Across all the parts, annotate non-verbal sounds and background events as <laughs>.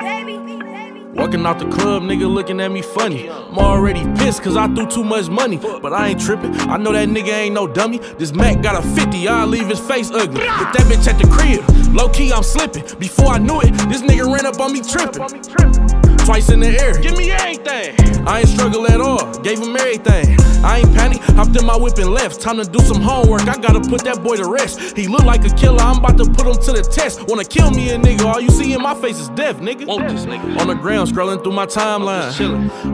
Walking out the club, nigga looking at me funny. I'm already pissed cause I threw too much money. But I ain't tripping, I know that nigga ain't no dummy. This Mac got a 50, I'll leave his face ugly. Put that bitch at the crib, low key I'm slipping. Before I knew it, this nigga ran up on me tripping twice in the air. Give me everything. I ain't struggle at all, gave him everything. I ain't panic, hopped in my whip and left. Time to do some homework, I gotta put that boy to rest. He look like a killer, I'm about to put him to the test. Wanna kill me a nigga, all you see in my face is death, nigga. Nigga. On the ground, scrolling through my timeline.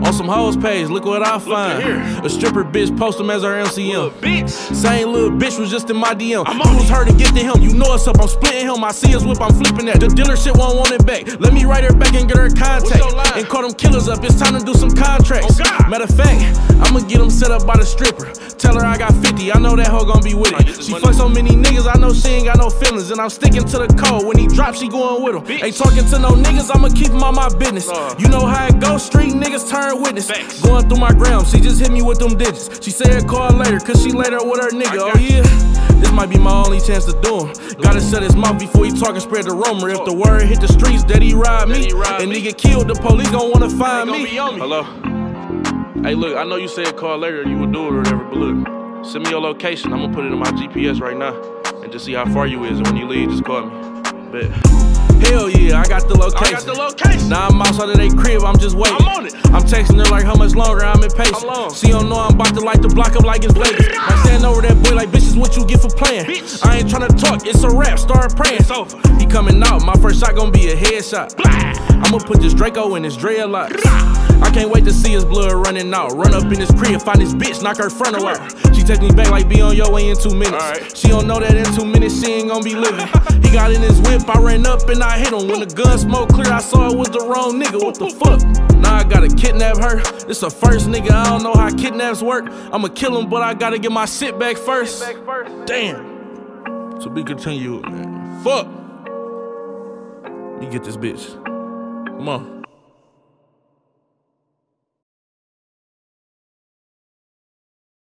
On some hoes page, look what I find. A stripper bitch post him as her MCM. Bitch. Same little bitch was just in my DM. I'm on was her to get to him, you know it's up, I'm splitting him. I see his whip, I'm flipping that. The dealer shit won't want it back. Let me write her back and get her contact. And call them killers up, it's time to do some contracts. Oh Matter of fact, I'ma get them set up by the stripper. Tell her I got 50, I know that hoe gon' be with it. She fuck so many niggas, I know she ain't got no feelings. And I'm sticking to the code. When he drops, she going with him. Ain't talking to no niggas, I'ma keep him on my business. Uh. You know how it goes, street niggas turn witness. Going through my gram, she just hit me with them digits. She said call later, cause she later with her nigga. Oh yeah? This might be my only chance to do him. Gotta shut his mouth before he talk and spread the rumor. If the word hit the streets that he ride me, and he get killed, the police gon' wanna find me. Hello? Hey, look, I know you said call later, you would do it or whatever, but look, send me your location. I'm gonna put it in my GPS right now and just see how far you is. And when you leave, just call me. Bet. Hell yeah, I got the location. I got the location. Now I'm outside of their crib, I'm just waiting. I'm on it. I'm texting her like how much longer I'm impatient. How long? She don't know I'm about to light the block up like it's Vegas. I stand over that boy like bitch is what you get for playing. Bitch. I ain't trying to talk, it's a rap, start praying. It's over. He coming out, my first shot gonna be a headshot. I'ma put this Draco in his dreadlocks. I can't wait to see his blood running out. Run up in his crib, find his bitch, knock her frontal out. Text me back like be on your way in two minutes. Right. She don't know that in two minutes she ain't gonna be living. <laughs> he got in his whip, I ran up and I hit him. When the gun smoke clear, I saw it was the wrong nigga. What the fuck? Now I gotta kidnap her. This the first nigga, I don't know how kidnaps work. I'ma kill him, but I gotta get my shit back first. Damn. To be continued, man. Fuck. You get this bitch. Come on.